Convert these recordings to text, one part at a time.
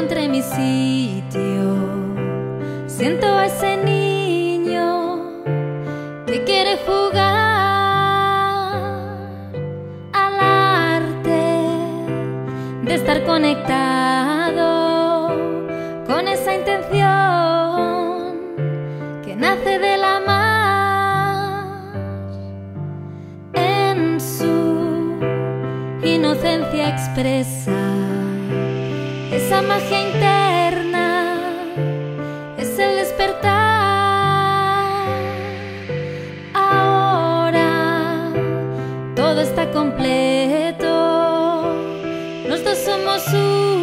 encontré mi sitio. Siento a ese niño que quiere jugar al arte de estar conectado con esa intención que nace de la mar en su inocencia expresa esa magia interna es el despertar. Ahora todo está completo, los dos somos uno,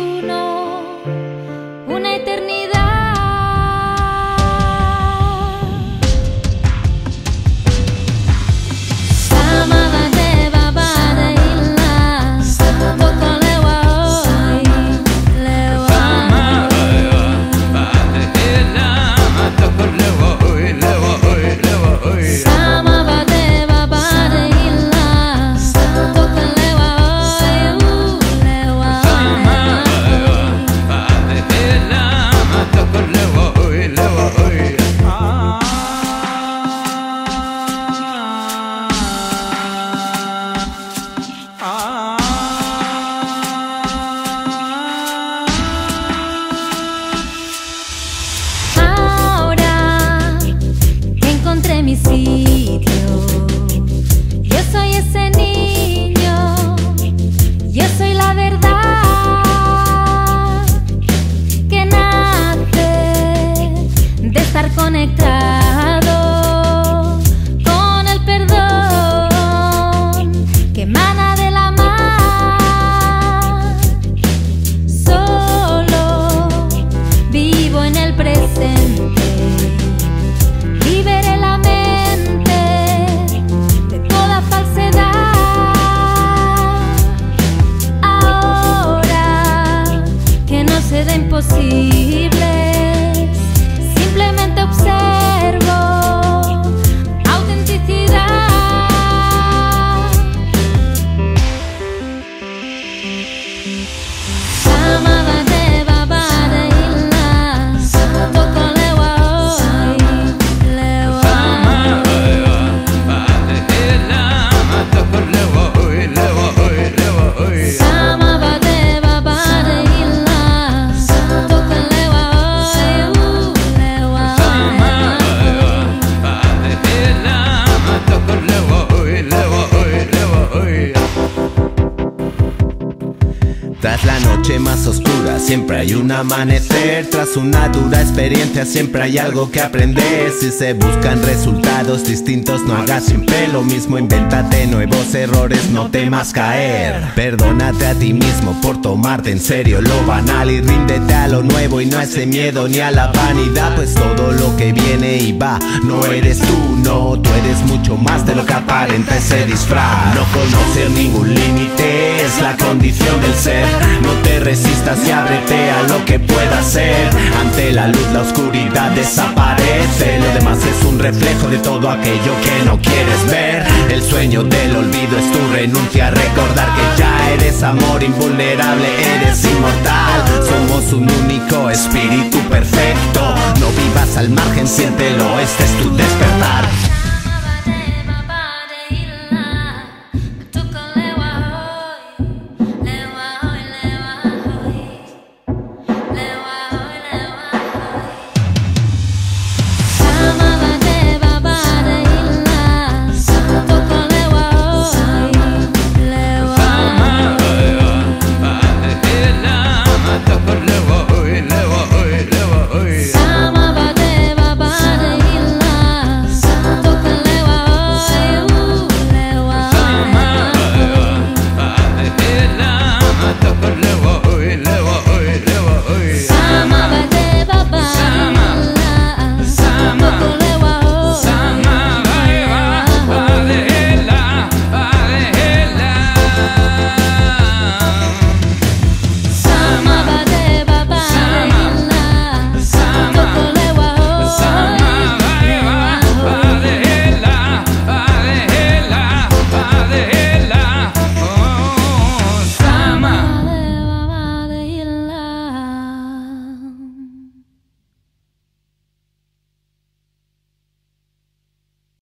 no se da imposibles, simplemente observo Tras la noche más oscura. Siempre hay un amanecer Tras una dura experiencia. Siempre hay algo que aprender. Si se buscan resultados distintos no hagas siempre lo mismo. Invéntate nuevos errores, no temas caer. Perdónate a ti mismo por tomarte en serio lo banal Y ríndete a lo nuevo y no a ese miedo ni a la vanidad Pues todo lo que viene y va no eres tú, no Tú eres mucho más de lo que aparenta ese disfraz. No conocer ningún límite condición del ser. No te resistas y ábrete a lo que pueda ser. Ante la luz la oscuridad desaparece. Lo demás es un reflejo de todo aquello que no quieres ver. El sueño del olvido es tu renuncia. A recordar que ya eres amor invulnerable, eres inmortal. Somos un único espíritu perfecto. No vivas al margen, siéntelo, este es tu despertar